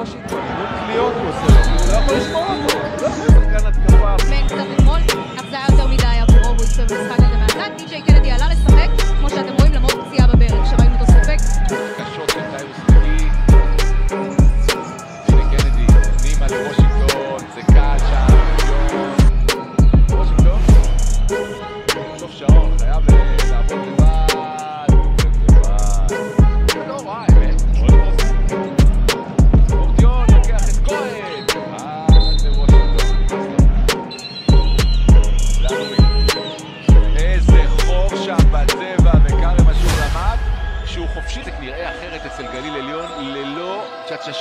Washington. Leon Russell.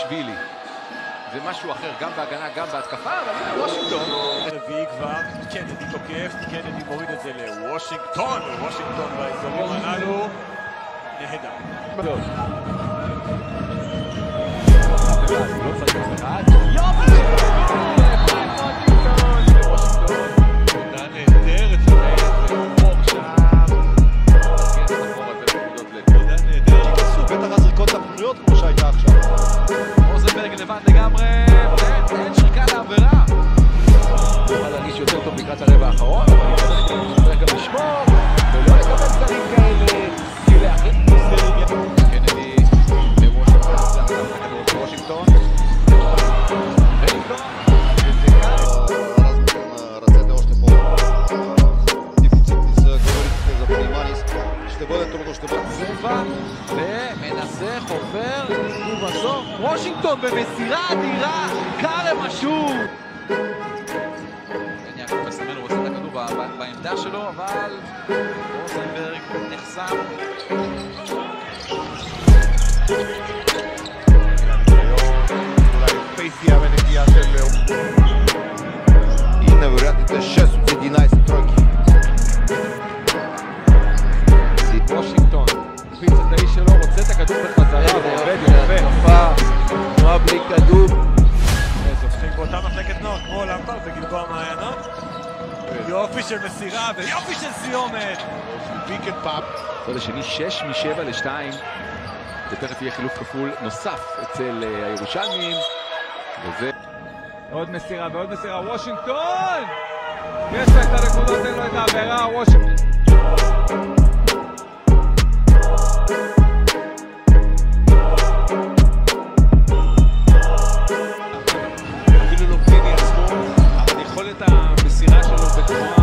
בשבילי. זה משהו אחר, גם בהגנה, גם בהתקפה, אבל הנה וושינגטון. רביעי כבר, קנדי תוקף, קנדי מוריד את זה לוושינגטון, וושינגטון באזורים הללו. נהדר. לא עבירה. הוא יוכל להרגיש יותר טוב לקראת הרבע האחרון, אבל הוא צריך גם לשמור, ולא לקבל קצרים כאלה, כי להחליט מוסרים. קנדי בוושינגטון, בוושינגטון. Ще бъде трудно, ще бъде. Сева, הזה חופר, ובסוף וושינגטון במסירה אדירה, כרם אשור! כן, יעקב מסמל, הוא רוצה את הכדור בעמדה שלו, אבל רוזנברג נחסם. של מסירה, ויופי של סיומת! pick and pop. הצד השני 6 מ-7 ל-2, ותכף יהיה חילוף כפול נוסף אצל אה, הירושלמים, וזה... עוד מסירה ועוד מסירה, וושינגטון! יש לו את הנקודות, אין לו את העבירה, וושינגטון. המסירה שלו בתחום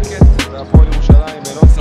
נכון. הפועל ירושלים ולא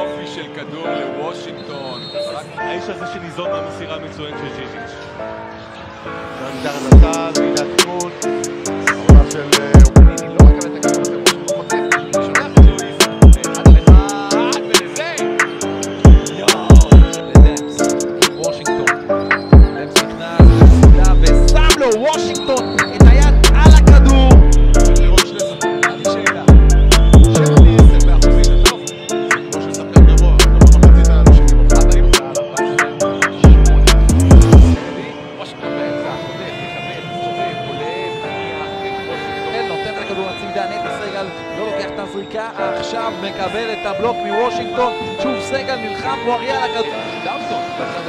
יופי של כדור לוושינגטון. האיש הזה שניזון מהמסירה המצוינת של ז'יז'יץ'. הזריקה עכשיו מקבל את הבלוק מוושינגטון, שוב סגל נלחם פה אריאל הכדור.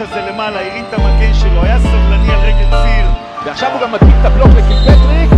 הזה, למעלה, הרים את המגן שלו, היה סבלני על רגל ציר. ועכשיו הוא גם מדביק את הבלוק לקיפטריק.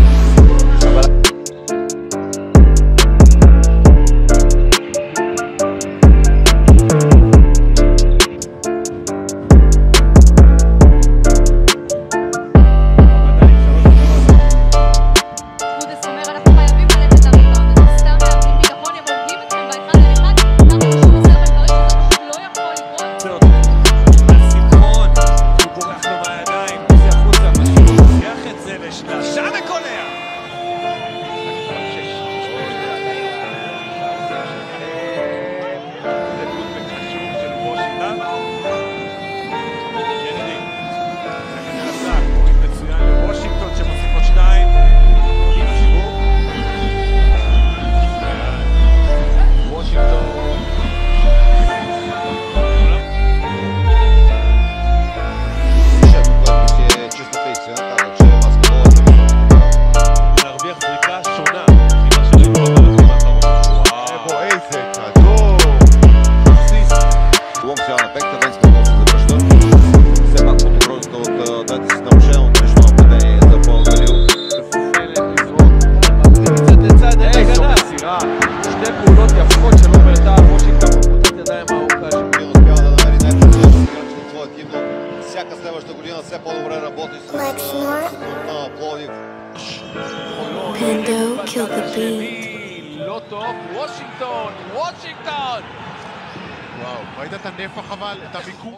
וושינגטון, וושינגטון! וואו, ראית את הנפח אבל? את הביקור?